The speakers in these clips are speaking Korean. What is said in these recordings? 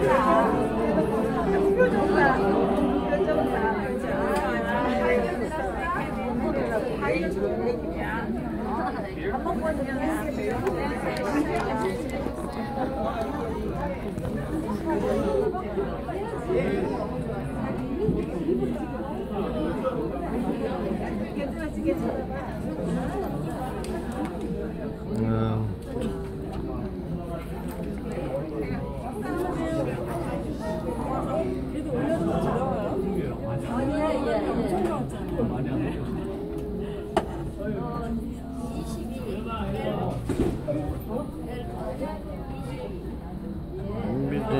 음. 준비된 심어부터 어머 손노도 내가 씻어서 죽었어 무서워해 아빠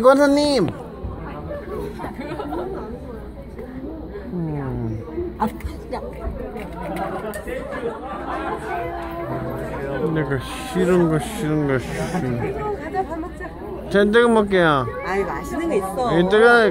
권사님! 음, 내가 싫은 거 싫은 거 싫은 가자 밥 먹자. 전 뜨거 먹게요. 아이 맛있는 거 있어. 이따가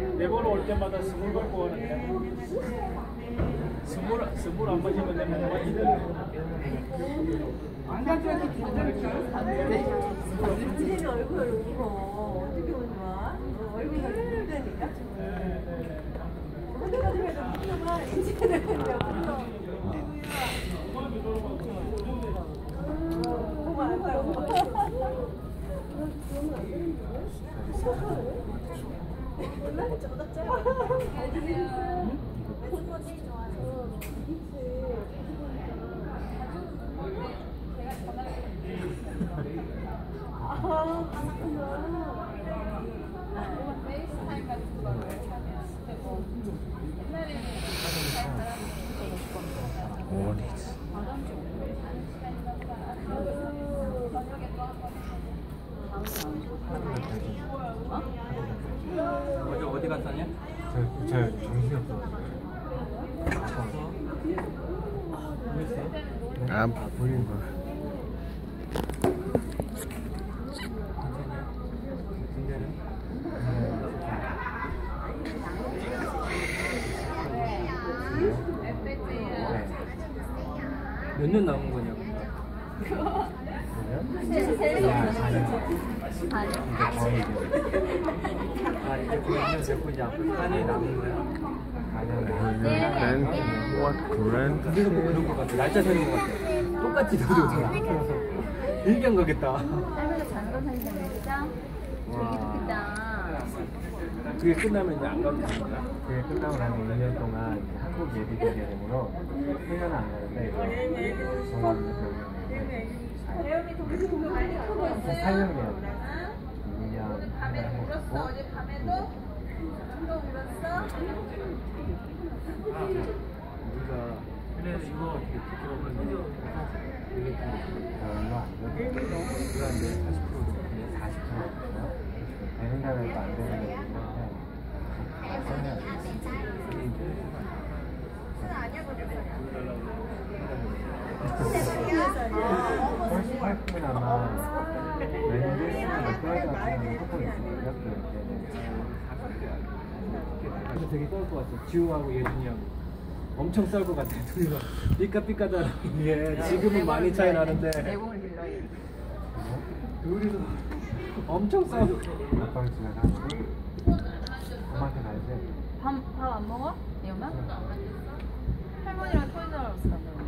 내보러 올 때마다 스물 갖고 오는데 스물 스물 안 맞으면 내못 맞이들. 이제는 얼굴 울어. 어떻게 오지 마? 얼굴이 흘러니까. 이제는 그냥 울어. 어머, 페이스타임 같은 거 이렇게 하면 되고 옛날에는 잘 사람들이 What is? 어제 어디 저, 저 정신이 없어. 아, 보인 거. 몇년 남은 거냐고. 아 이제 보이면 몇분 Then what grand? 뭐. 날짜 세는 거 같아. 똑같이 들어오잖아. 일견 가겠다. 삶에서 자는 건 사진장 매장 저기 좋겠다 그게 끝나면 이제 안 가면 되는 거야. 그게 끝나고 나면 2년 동안 한국 예비 대결으로 1년은 안 가는데 저는 그러면 살려야 돼. 2년 밤에도 울었어 어제 밤에도 또 울었어 우리가 그래 이거 이게 별로 안 돼. 우리가 이제 40% 그냥 40%거든요. 되는 날은 또안 되는 날이 있는데 경우는 조금 있어요. 이렇게 그래서 되게 싸울 것 같아. 지우하고 예준이하고. 엄청 싸울 것 같아. 둘이서 삐까삐까다. 예, 지금은 많이 차이 나는데. 내공을 둘이서 엄청 싸우고. 지나가고 엄마한테 가야지. 밥밥 안 먹어? 예은아? 할머니랑 토이자라스 간다고.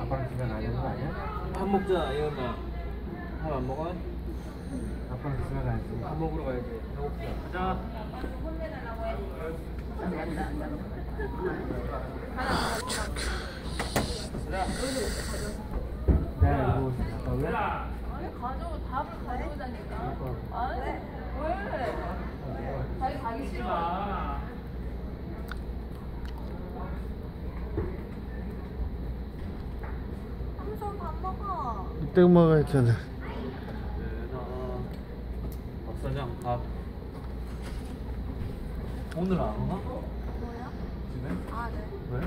아빠랑 집에 가야 되는 거 아니야? 밥 먹자 예은아 밥 안 먹어? 아빠랑 집에 가야지. 밥 먹으러 가야지 배고프다 가자 내가 이거 옷 갔다 올래? 아니 가져 밥을 가져오자니까. 아니 왜? 자기 가기 싫어. 먹어. 이때 먹었잖아. 예은아 박사장 밥 오늘 안 오나? 뭐야? 집에? 아, 네. 왜?